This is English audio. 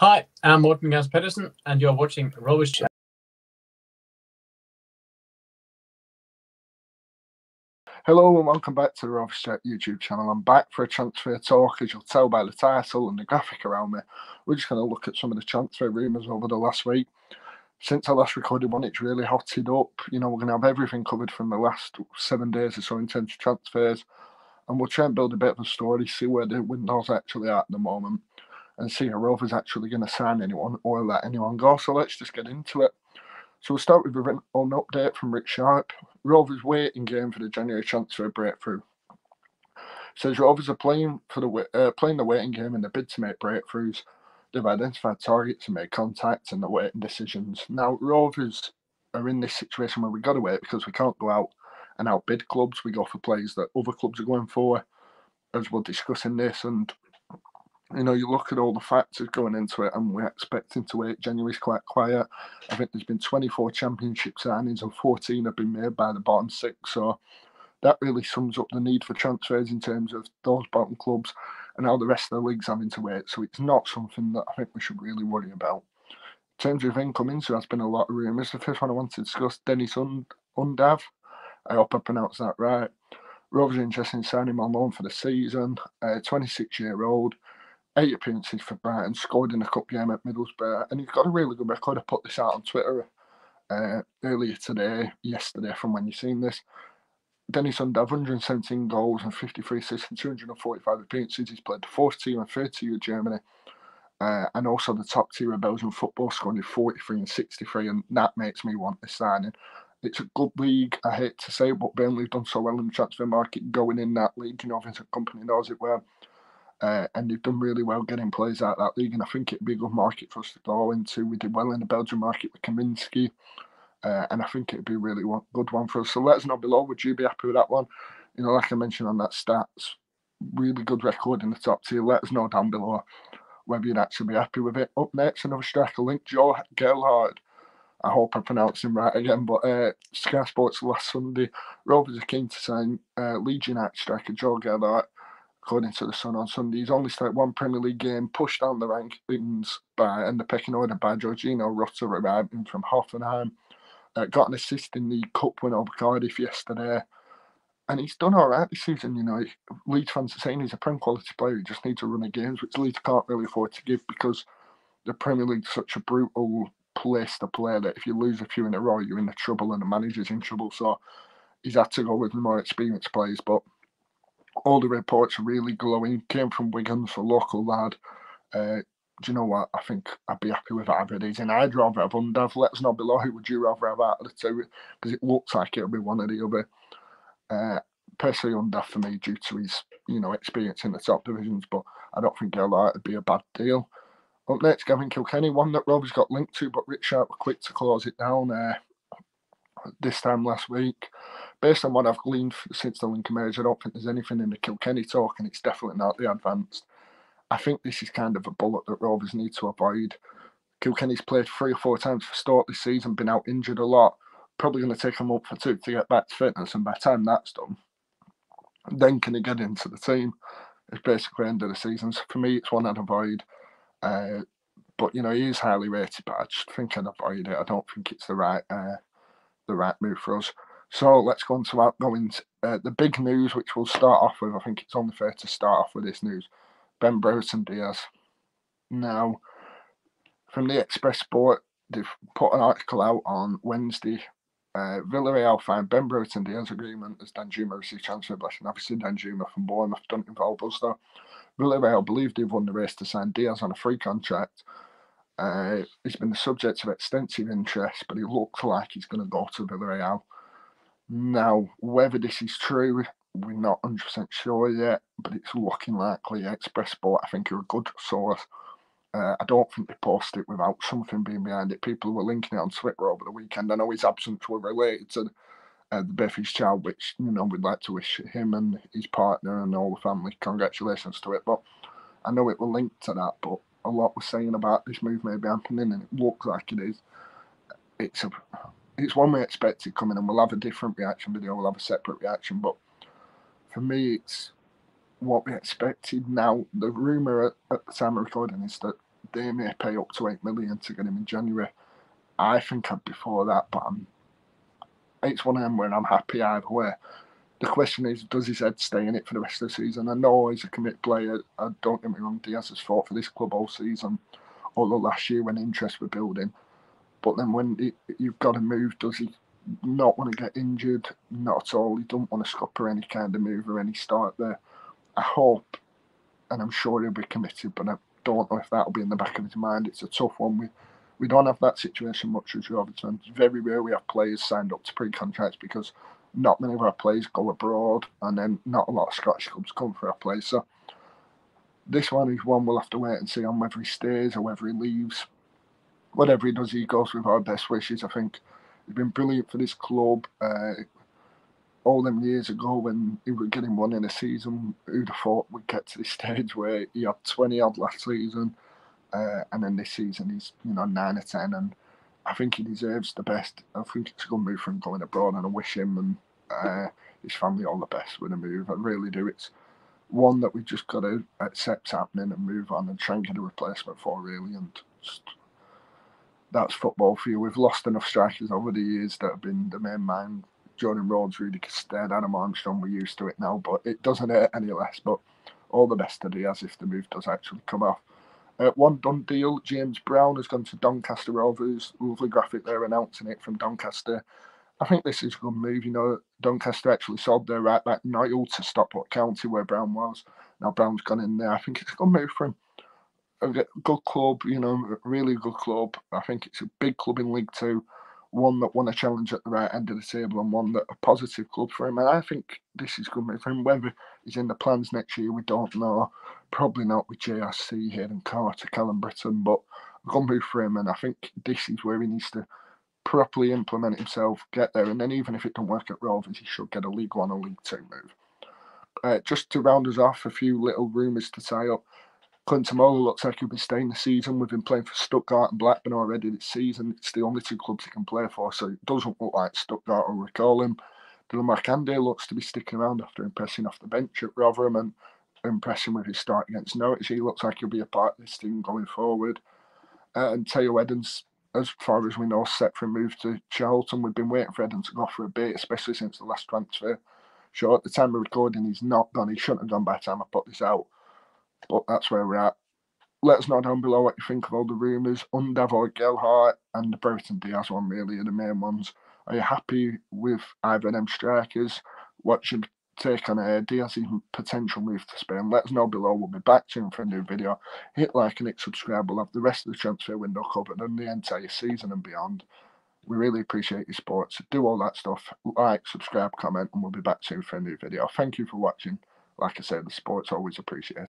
Hi, I'm Morten Gamst Pedersen, and you're watching Rovers Chat. Hello and welcome back to the Rovers Chat YouTube channel. I'm back for a transfer talk, as you'll tell by the title and the graphic around me. We're just going to look at some of the transfer rumours over the last week. Since I last recorded one, it's really hotted up. You know, we're going to have everything covered from the last seven days or so in terms of transfers. And we'll try and build a bit of a story, see where the window's actually at at the moment, and see if Rovers actually going to sign anyone or let anyone go. So let's just get into it. So we'll start with an update from Rich Sharpe. Rovers waiting game for the January transfer breakthrough. Says Rovers are playing for the uh, playing the waiting game in the bid to make breakthroughs. They've identified targets and made contacts and they're waiting decisions. Now Rovers are in this situation where we got to wait because we can't go out and outbid clubs. We go for players that other clubs are going for, as we'll discuss in this. And you know, you look at all the factors going into it, and we're expecting to wait. January's quite quiet. I think there's been 24 championship signings, and 14 have been made by the bottom six. So that really sums up the need for transfers in terms of those bottom clubs and how the rest of the league's having to wait. So it's not something that I think we should really worry about. In terms of incoming, so there's been a lot of rumours. The first one I want to discuss, Dennis Undav. I hope I pronounced that right. Rovers are interested in signing him on loan for the season. Uh, 26 year old eight appearances for Brighton, scored in a cup game at Middlesbrough, and he's got a really good record. I put this out on Twitter uh, earlier today, yesterday, from when you've seen this. Dennis Undav, 117 goals and 53 assists and 245 appearances. He's played the fourth team and third team of Germany, uh, and also the top tier of Belgian football, scoring 43 and 63, and that makes me want this signing. It's a good league. I hate to say but Burnley've done so well in the transfer market going in that league. You know, Vincent Kompany knows it well. Uh, and they've done really well getting players out of that league. And I think it'd be a good market for us to go into. We did well in the Belgian market with Kaminski, uh, and I think it'd be a really one, good one for us. So let us know below. Would you be happy with that one? You know, like I mentioned on that stats, really good record in the top tier. Let us know down below whether you'd actually be happy with it. Up next, another striker link, Joe Gelhardt. I hope I pronounced him right again, but uh, Sky Sports last Sunday, Rovers are keen to sign uh, Legion Act striker Joe Gelhardt according to the Sun on Sunday. He's only started one Premier League game, pushed down the rankings by and the pecking order by Georginio Rutter arriving from Hoffenheim. Uh, got an assist in the cup win over Cardiff yesterday. And he's done all right this season, you know. Leeds fans are saying he's a Prem quality player. He just needs to run a games, which Leeds can't really afford to give because the Premier League's such a brutal place to play that if you lose a few in a row, you're in the trouble and the manager's in trouble. So he's had to go with the more experienced players. But all the reports are really glowing. Came from Wigan, for local lad. Uh, do you know what? I think I'd be happy with either of these. And I'd rather have Undav. Let us know below who would you rather have out of the two, because it looks like it'll be one or the other. Uh, personally, Undav for me due to his you know experience in the top divisions, but I don't think Gelhardt would be a bad deal. Up next, Gavin Kilkenny, one that Rob's got linked to, but Richard were quick to close it down uh, this time last week based on what I've gleaned since the Lincoln marriage, I don't think there's anything in the Kilkenny talk, and it's definitely not the advanced. I think this is kind of a bullet that Rovers need to avoid. Kilkenny's played three or four times for Stoke this season, been out injured a lot. Probably going to take him up for two to get back to fitness, and by the time that's done, then can he get into the team? It's basically end of the season. So for me, it's one I'd avoid. Uh, but you know, he is highly rated, but I just think I'd avoid it. I don't think it's the right uh, the right move for us. So let's go on to. Uh, the big news, which we'll start off with, I think it's only fair to start off with this news Ben Brereton Diaz. Now, from the Express Sport, they've put an article out on Wednesday. Uh, Villarreal find Ben Brereton Diaz agreement as Danjuma received transfer blessing. Obviously, Danjuma from Bournemouth don't involve us though. Villarreal believe they've won the race to sign Diaz on a free contract. Uh, he's been the subject of extensive interest, but it looks like he's going to go to Villarreal. Now, whether this is true, we're not 100% sure yet, but it's looking likely. Express Sport, I think, are a good source. Uh, I don't think they posted it without something being behind it. People were linking it on Twitter over the weekend. I know his absence were related to uh, the birth of his child, which, you know, we'd like to wish him and his partner and all the family congratulations to it. But I know it were linked to that, but a lot was saying about this move maybe happening, and it looks like it is. It's a it's one we expected coming, and we'll have a different reaction video. We'll have a separate reaction, but for me, it's what we expected. Now, the rumor at, at the time of recording is that they may pay up to eight million to get him in January. I think I'd be for that, but I'm, it's one of them where I'm happy either way. The question is, does his head stay in it for the rest of the season? I know he's a committed player. I don't get me wrong, Diaz has fought for this club all season, although last year when interest were building. But then when he, you've got to move, does he not want to get injured? Not at all. He don't want to scupper any kind of move or any start there. I hope, and I'm sure he'll be committed, but I don't know if that'll be in the back of his mind. It's a tough one. We we don't have that situation much with Robertson. It's very rare we have players signed up to pre-contracts because not many of our players go abroad, and then not a lot of Scottish clubs come for our players. So this one is one we'll have to wait and see on whether he stays or whether he leaves. Whatever he does, he goes with our best wishes. I think he's been brilliant for this club. Uh, all them years ago when he was getting one in a season, who'd have thought we'd get to this stage where he had 20 odd last season, uh, and then this season he's you know nine or ten, and I think he deserves the best. I think it's a good move for him going abroad, and I wish him and uh, his family all the best with the move. I really do. It's one that we just got to accept happening and move on and try and get a replacement for, really. And just, that's football for you. We've lost enough strikers over the years that have been the main man. Jordan Rhodes, Rudy Gestede, Adam Armstrong, we're used to it now, but it doesn't hurt any less. But all the best to Diaz if the move does actually come off. Uh, one done deal. James Brown has gone to Doncaster Rovers. Lovely graphic there announcing it from Doncaster. I think this is a good move. You know, Doncaster actually sold their right back Knoyle to Stockport County where Brown was. Now Brown's gone in there. I think it's a good move for him. A good club, you know, really good club. I think it's a big club in League Two one that won a challenge at the right end of the table and one that a positive club for him. And I think this is good for him. Whether he's in the plans next year, we don't know. Probably not with JRC here and Carter, Callum Brittain, but good move for him. And I think this is where he needs to properly implement himself, get there. And then even if it don't work at Rovers, he should get a League One or League Two move. Uh, just to round us off, a few little rumours to tie up. Clinton looks like he'll be staying the season. We've been playing for Stuttgart and Blackburn already this season. It's the only two clubs he can play for, so it doesn't look like Stuttgart will recall him. Dilan Markanday looks to be sticking around after impressing off the bench at Rotherham and impressing with his start against Norwich. He looks like he'll be a part of this team going forward. Uh, and Tayo Edun's, as far as we know, set for a move to Charlton. We've been waiting for Edun to go for a bit, especially since the last transfer. Sure, at the time of recording, he's not gone. He shouldn't have gone by the time I put this out. But that's where we're at. Let us know down below what you think of all the rumours. Undav or Gelhardt and the Brereton Diaz one really are the main ones. Are you happy with either of them strikers? What's your take on uh, Diaz's potential move to Spain? Let us know below. We'll be back soon for a new video. Hit like and hit subscribe. We'll have the rest of the transfer window covered and the entire season and beyond. We really appreciate your support. So do all that stuff. Like, subscribe, comment, and we'll be back soon for a new video. Thank you for watching. Like I said, the support's always appreciated.